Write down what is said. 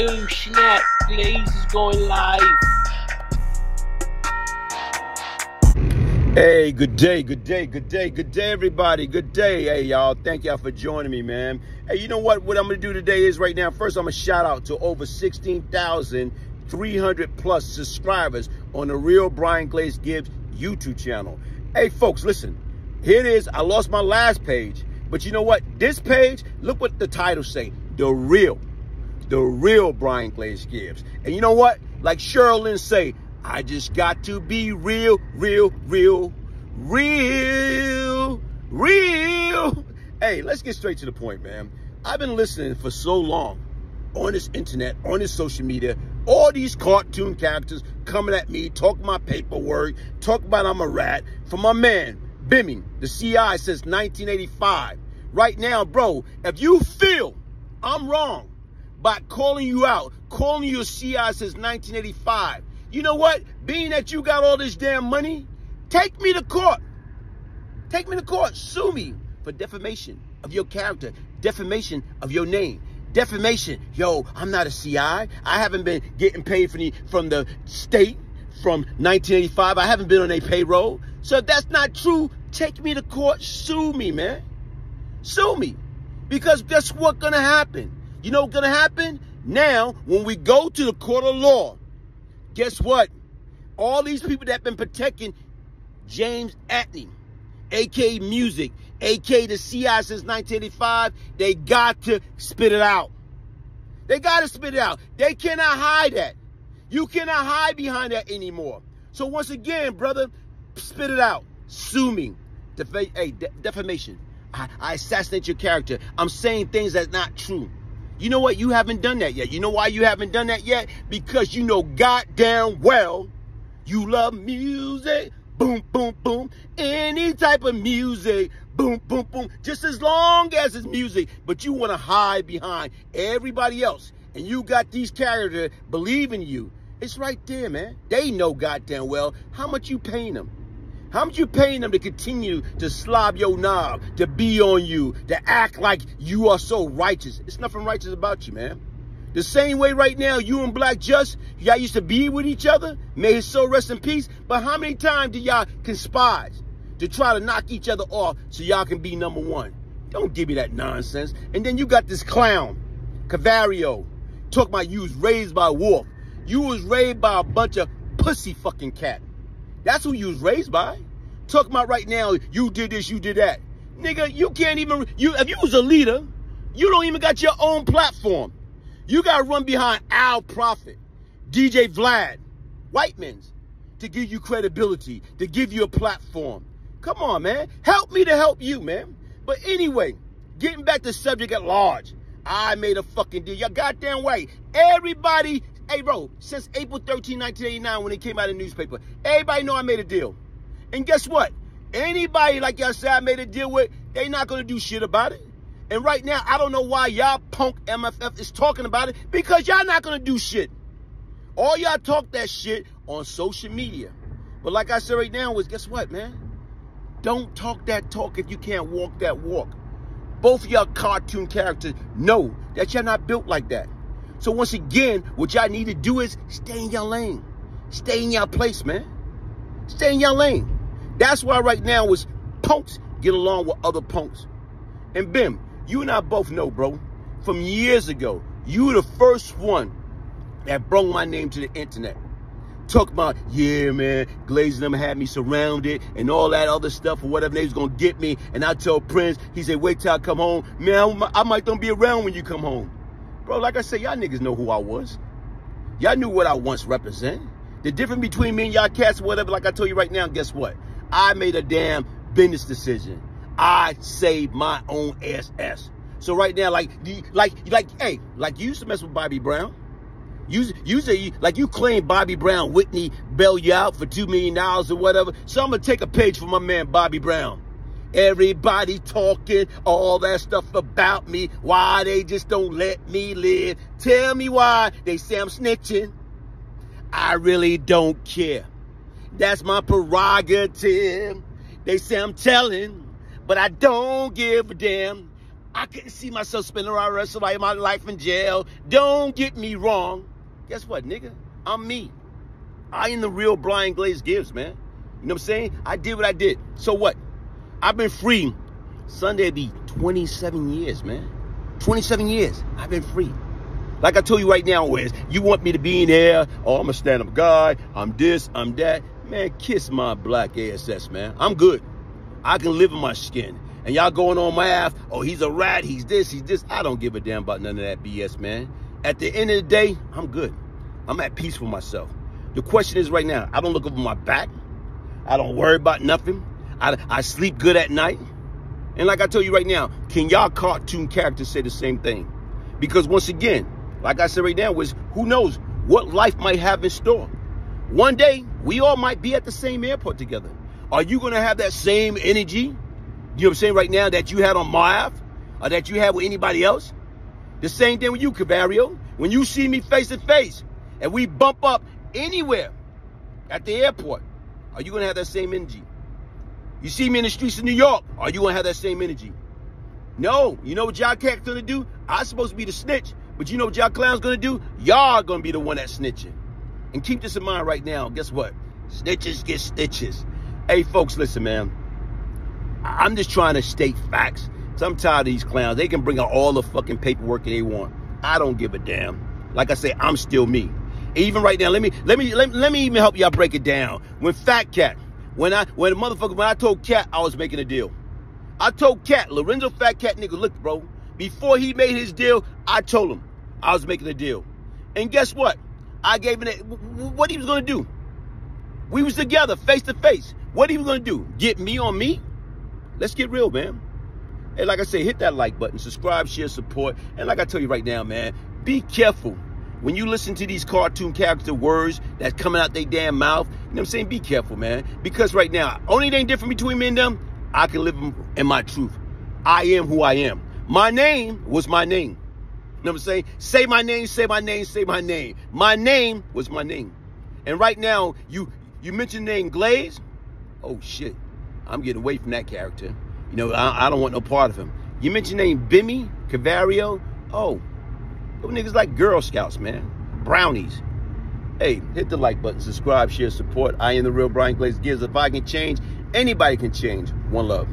Oh snap, Glaze is going live. Hey, good day, good day, good day, good day, everybody. Good day. Hey, y'all. Thank y'all for joining me, man. Hey, you know what? What I'm going to do today is right now, first, I'm going to shout out to over 16,300 plus subscribers on the Real Brian Glaze Gibbs YouTube channel. Hey, folks, listen. Here it is. I lost my last page. But you know what? This page, look what the title say. The Real. The Real Brian Glaze Gibbs. And you know what? Like Cheryl Lynn say, I just got to be real, real, real, real, real. Hey, let's get straight to the point, man. I've been listening for so long on this internet, on this social media, all these cartoon characters coming at me, talking my paperwork, talking about I'm a rat, For my man, Bimmy, the CI since 1985. Right now, bro, if you feel I'm wrong by calling you out, calling you a CI since 1985, you know what? Being that you got all this damn money, take me to court. Take me to court. Sue me for defamation of your character, defamation of your name, defamation. Yo, I'm not a CI. I haven't been getting paid from the, from the state from 1985. I haven't been on a payroll. So if that's not true, take me to court. Sue me, man. Sue me. Because guess what's to happen? You know what's going to happen? Now, when we go to the court of law, guess what? All these people that have been protecting James Antney, AK Music, AK the CI since 1985, they got to spit it out. They got to spit it out. They cannot hide that. You cannot hide behind that anymore. So once again, brother, spit it out. Sue me. Def hey, de defamation. I, I assassinate your character. I'm saying things that's not true. You know what? You haven't done that yet. You know why you haven't done that yet? Because you know goddamn well you love music. Boom, boom, boom. Any type of music. Boom, boom, boom. Just as long as it's music. But you want to hide behind everybody else. And you got these characters believing you. It's right there, man. They know goddamn well how much you paying them. How much you paying them to continue to slob your knob, to be on you, to act like you are so righteous? It's nothing righteous about you, man. The same way right now, you and Black Just, y'all used to be with each other. May his soul rest in peace. But how many times do y'all conspire to try to knock each other off so y'all can be number one? Don't give me that nonsense. And then you got this clown, Cavario, talking about you was raised by a wolf. You was raised by a bunch of pussy fucking cat. That's who you was raised by. Talk about right now, you did this, you did that. Nigga, you can't even, you if you was a leader, you don't even got your own platform. You got to run behind Al Profit, DJ Vlad, Whiteman's to give you credibility, to give you a platform. Come on, man. Help me to help you, man. But anyway, getting back to subject at large, I made a fucking deal. You're goddamn right. Everybody Hey, bro, since April 13, 1989, when it came out in the newspaper, everybody know I made a deal. And guess what? Anybody like y'all say I made a deal with, they not going to do shit about it. And right now, I don't know why y'all punk MFF is talking about it, because y'all not going to do shit. All y'all talk that shit on social media. But like I said right now was, guess what, man? Don't talk that talk if you can't walk that walk. Both of y'all cartoon characters know that y'all not built like that. So once again, what y'all need to do is stay in your lane. Stay in your place, man. Stay in your lane. That's why right now is punks get along with other punks. And Bim, you and I both know, bro, from years ago, you were the first one that brought my name to the internet. Talk about, yeah, man, Glazing them had me surrounded and all that other stuff or whatever they was gonna get me. And I told Prince, he said, wait till I come home. Man, I might don't be around when you come home. Bro, like I said, y'all niggas know who I was. Y'all knew what I once represent. The difference between me and y'all cats, whatever, like I told you right now, guess what? I made a damn business decision. I saved my own ass. So right now, like, like, like, hey, like you used to mess with Bobby Brown. You, you say, like you claim Bobby Brown, Whitney bail you out for $2 million or whatever. So I'm going to take a page from my man, Bobby Brown. Everybody talking all that stuff about me. Why they just don't let me live. Tell me why they say I'm snitching. I really don't care. That's my prerogative. They say I'm telling, but I don't give a damn. I couldn't see myself spending the rest of my life in jail. Don't get me wrong. Guess what, nigga? I'm me. I am the real Brian Glaze Gibbs, man. You know what I'm saying? I did what I did. So what? I've been free. Sunday be 27 years, man. 27 years. I've been free. Like I told you right now, Wes, you want me to be in there, oh, I'm a stand-up guy, I'm this, I'm that. Man, kiss my black ASS, man. I'm good. I can live in my skin. And y'all going on my ass, oh, he's a rat, he's this, he's this. I don't give a damn about none of that BS, man. At the end of the day, I'm good. I'm at peace with myself. The question is right now, I don't look over my back. I don't worry about nothing. I, I sleep good at night. And like I told you right now, can y'all cartoon characters say the same thing? Because once again, like I said right now, was who knows what life might have in store. One day, we all might be at the same airport together. Are you going to have that same energy, you know what I'm saying, right now, that you had on Mav, or that you had with anybody else? The same thing with you, Cavario. When you see me face to face, and we bump up anywhere at the airport, are you going to have that same energy? You see me in the streets of New York, are you going to have that same energy? No. You know what y'all cats going to do? I'm supposed to be the snitch, but you know what y'all clowns going to do? Y'all going to be the one that snitching. And keep this in mind right now. Guess what? Snitches get stitches. Hey, folks, listen, man. I'm just trying to state facts. So I'm tired of these clowns. They can bring out all the fucking paperwork they want. I don't give a damn. Like I say, I'm still me. Even right now, let me let me let, let me even help y'all break it down. When Fat Cat, when I when the motherfucker when I told Cat I was making a deal. I told Cat, Lorenzo Fat Cat nigga, look, bro, before he made his deal, I told him I was making a deal. And guess what? I gave him a, what he was gonna do. We was together, face to face. What he was gonna do? Get me on me? Let's get real, man. And like I say, hit that like button, subscribe, share, support. And like I tell you right now, man, be careful. When you listen to these cartoon character words that's coming out their damn mouth, you know what I'm saying? Be careful, man. Because right now, only thing different between me and them, I can live in my truth. I am who I am. My name was my name. You know what I'm saying? Say my name, say my name, say my name. My name was my name. And right now, you you mentioned name Glaze. Oh shit. I'm getting away from that character. You know, I, I don't want no part of him. You mentioned name Bimmy, Cavario. Oh, those niggas like Girl Scouts, man. Brownies. Hey, hit the like button, subscribe, share, support. I am the real Brian Glaze Gibbs. If I can change, anybody can change. One love.